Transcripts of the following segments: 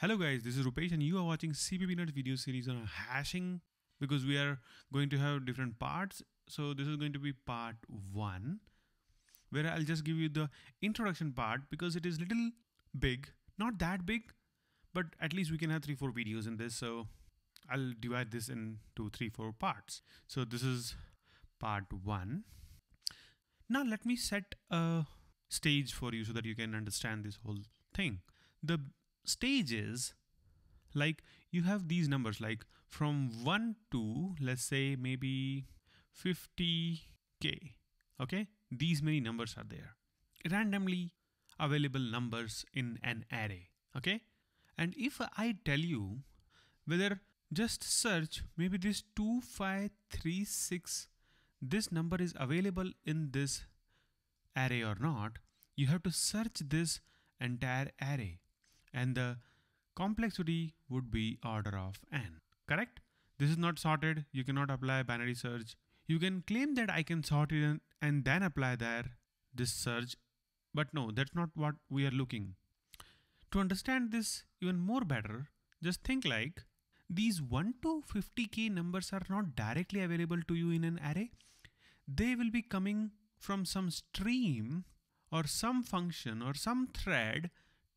Hello guys, this is Rupesh and you are watching CppNuts video series on hashing because we are going to have different parts. So this is going to be part one where I'll just give you the introduction part because it is little big, not that big, but at least we can have three, four videos in this. So I'll divide this into three, four parts. So this is part one. Now let me set a stage for you so that you can understand this whole thing. The stages like you have these numbers like from 1 to let's say maybe 50k okay? These many numbers are there. Randomly available numbers in an array okay? And if i tell you whether just search maybe this 2536 this number is available in this array or not you have to search this entire array and the complexity would be order of n. Correct? This is not sorted. You cannot apply binary search. You can claim that I can sort it and then apply there this search. But no, that's not what we are looking. To understand this even more better, just think like these 1 to 50k numbers are not directly available to you in an array. They will be coming from some stream or some function or some thread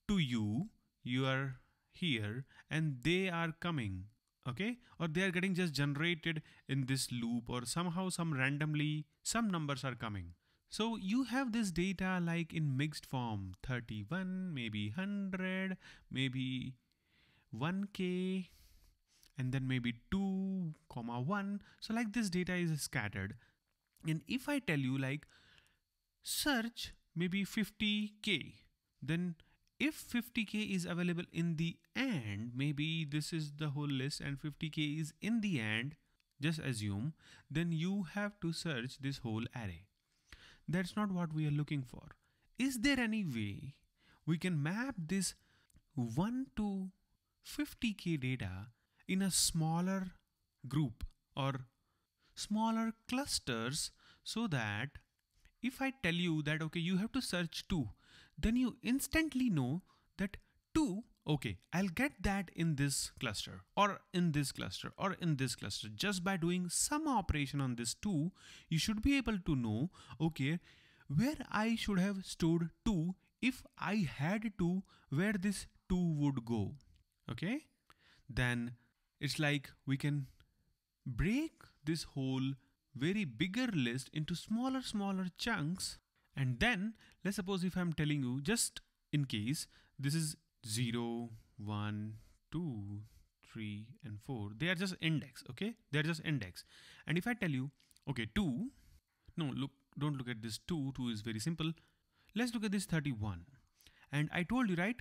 to you you are here and they are coming okay? Or they are getting just generated in this loop or somehow some randomly some numbers are coming. So you have this data like in mixed form 31 maybe 100 maybe 1k and then maybe 2 comma 1 so like this data is scattered. And if i tell you like search maybe 50k then if 50k is available in the end maybe this is the whole list and 50k is in the end just assume, then you have to search this whole array. That's not what we are looking for. Is there any way we can map this 1 to 50k data in a smaller group or smaller clusters so that if I tell you that, okay, you have to search 2, then you instantly know that 2, okay, I'll get that in this cluster or in this cluster or in this cluster. Just by doing some operation on this 2, you should be able to know, okay, where I should have stored 2 if I had to, where this 2 would go. Okay, then it's like we can break this whole very bigger list into smaller, smaller chunks. And then let's suppose if I'm telling you just in case this is 0, 1, 2, 3 and 4. They are just index. Okay. They are just index. And if I tell you, okay, 2, no, look, don't look at this 2. 2 is very simple. Let's look at this 31. And I told you, right?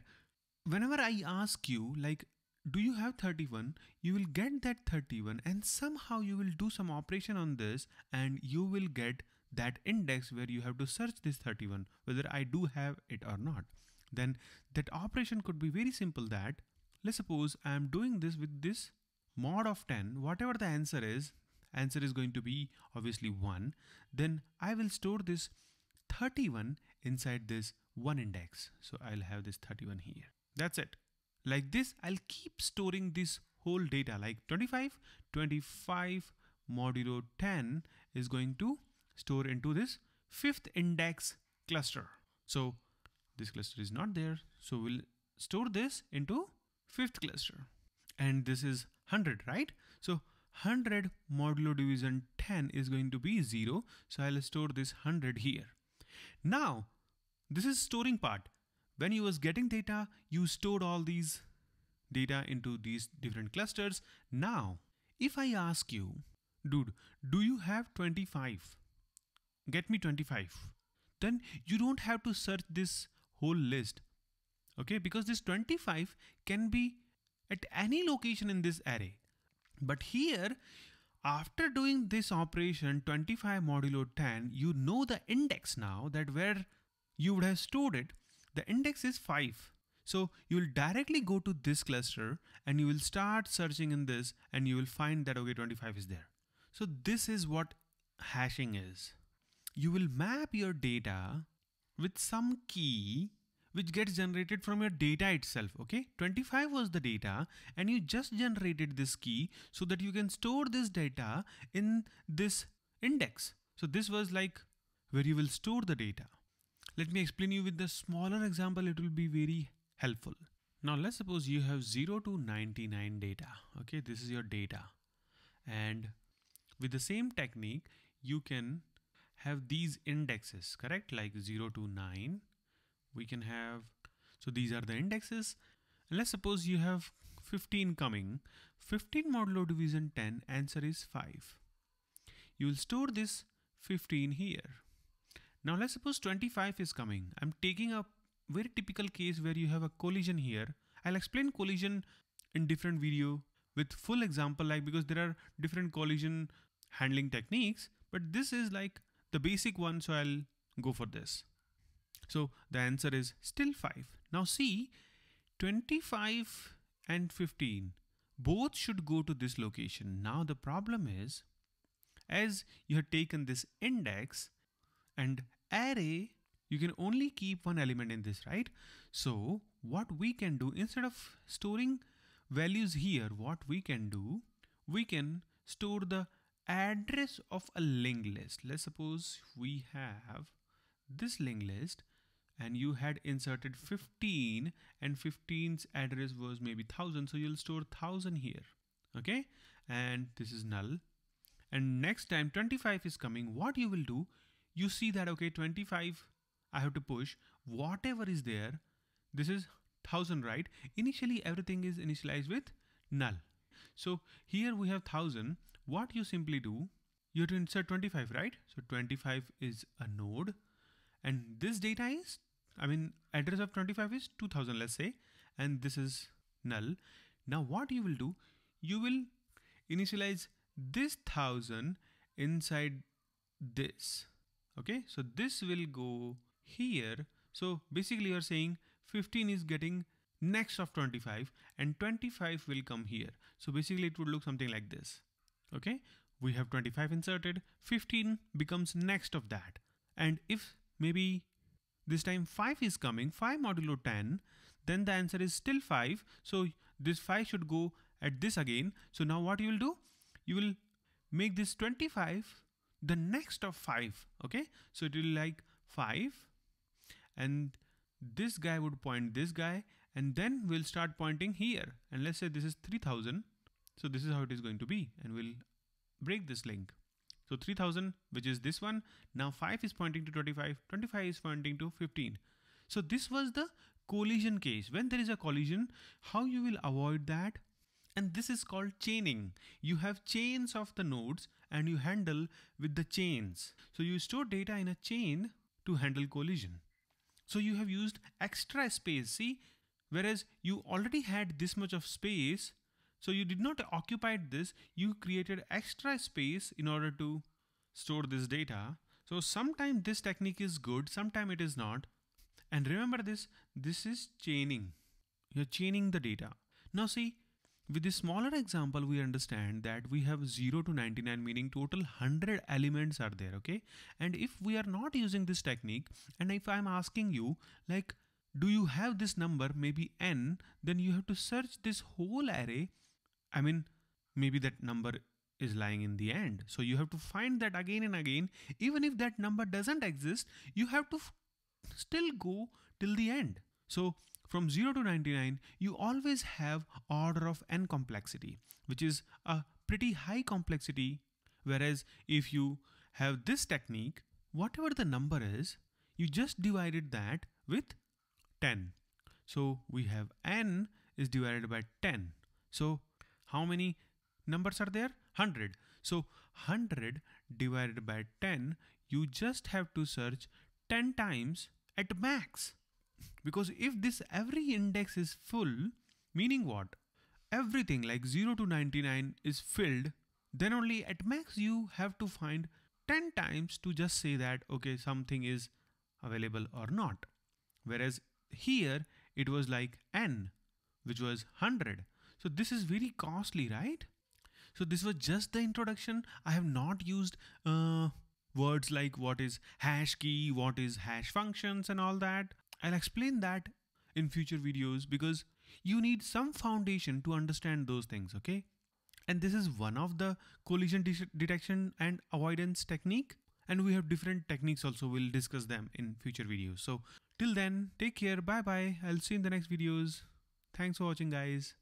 Whenever I ask you like do you have 31 you will get that 31 and somehow you will do some operation on this and you will get that index where you have to search this 31 whether I do have it or not. Then that operation could be very simple that let's suppose I am doing this with this mod of 10 whatever the answer is answer is going to be obviously 1 then I will store this 31 inside this one index. So I'll have this 31 here. That's it. Like this, I'll keep storing this whole data. Like 25, 25 modulo 10 is going to store into this fifth index cluster. So this cluster is not there. So we'll store this into fifth cluster. And this is 100, right? So 100 modulo division 10 is going to be 0. So I'll store this 100 here. Now, this is storing part. When you was getting data, you stored all these data into these different clusters. Now, if I ask you, dude, do you have 25? Get me 25. Then you don't have to search this whole list. Okay, because this 25 can be at any location in this array. But here, after doing this operation 25 modulo 10, you know the index now that where you would have stored it the index is 5. So you will directly go to this cluster and you will start searching in this and you will find that okay 25 is there. So this is what hashing is. You will map your data with some key which gets generated from your data itself okay? 25 was the data and you just generated this key so that you can store this data in this index. So this was like where you will store the data. Let me explain you with the smaller example. It will be very helpful. Now let's suppose you have 0 to 99 data okay? This is your data. And with the same technique you can have these indexes correct? Like 0 to 9 we can have so these are the indexes. Let's suppose you have 15 coming. 15 modulo division 10 answer is 5 you will store this 15 here. Now let's suppose 25 is coming. I'm taking a very typical case where you have a collision here. I'll explain collision in different video with full example like because there are different collision handling techniques but this is like the basic one so I'll go for this. So the answer is still 5. Now see 25 and 15 both should go to this location. Now the problem is as you have taken this index and array you can only keep one element in this right so what we can do instead of storing values here what we can do we can store the address of a linked list. Let's suppose we have this linked list and you had inserted 15 and 15's address was maybe 1000 so you'll store 1000 here okay? And this is null. And next time 25 is coming what you will do you see that okay 25 I have to push whatever is there this is 1000 right? Initially everything is initialized with null. So here we have 1000 what you simply do, you have to insert 25, right? So 25 is a node and this data is, I mean, address of 25 is 2000, let's say, and this is null. Now what you will do, you will initialize this 1000 inside this. Okay, so this will go here. So basically you're saying 15 is getting next of 25 and 25 will come here. So basically it would look something like this okay? We have 25 inserted. 15 becomes next of that. And if maybe this time 5 is coming 5 modulo 10 then the answer is still 5 so this 5 should go at this again. So now what you will do? You will make this 25 the next of 5 okay? So it will like 5 and this guy would point this guy. And then we'll start pointing here. And let's say this is 3000 so this is how it is going to be and we'll break this link. So 3000 which is this one now 5 is pointing to 25 25 is pointing to 15. So this was the collision case when there is a collision how you will avoid that and this is called chaining. You have chains of the nodes and you handle with the chains. So you store data in a chain to handle collision. So you have used extra space see whereas you already had this much of space so you did not occupy this, you created extra space in order to store this data. So sometimes this technique is good, sometimes it is not. And remember this, this is chaining. You're chaining the data. Now see, with this smaller example, we understand that we have 0 to 99 meaning total 100 elements are there, okay? And if we are not using this technique, and if I'm asking you like, do you have this number, maybe n, then you have to search this whole array I mean, maybe that number is lying in the end. So you have to find that again and again. Even if that number doesn't exist, you have to still go till the end. So from 0 to 99, you always have order of n complexity, which is a pretty high complexity. Whereas if you have this technique, whatever the number is, you just divided that with 10. So we have n is divided by 10. So how many numbers are there? 100. So 100 divided by 10, you just have to search 10 times at max. Because if this every index is full, meaning what? Everything like 0 to 99 is filled, then only at max you have to find 10 times to just say that, okay, something is available or not. Whereas here it was like n, which was 100. So this is very costly, right? So this was just the introduction. I have not used uh, words like what is hash key, what is hash functions and all that. I'll explain that in future videos because you need some foundation to understand those things, okay? And this is one of the collision de detection and avoidance technique. And we have different techniques also. We'll discuss them in future videos. So till then, take care. Bye bye. I'll see you in the next videos. Thanks for watching guys.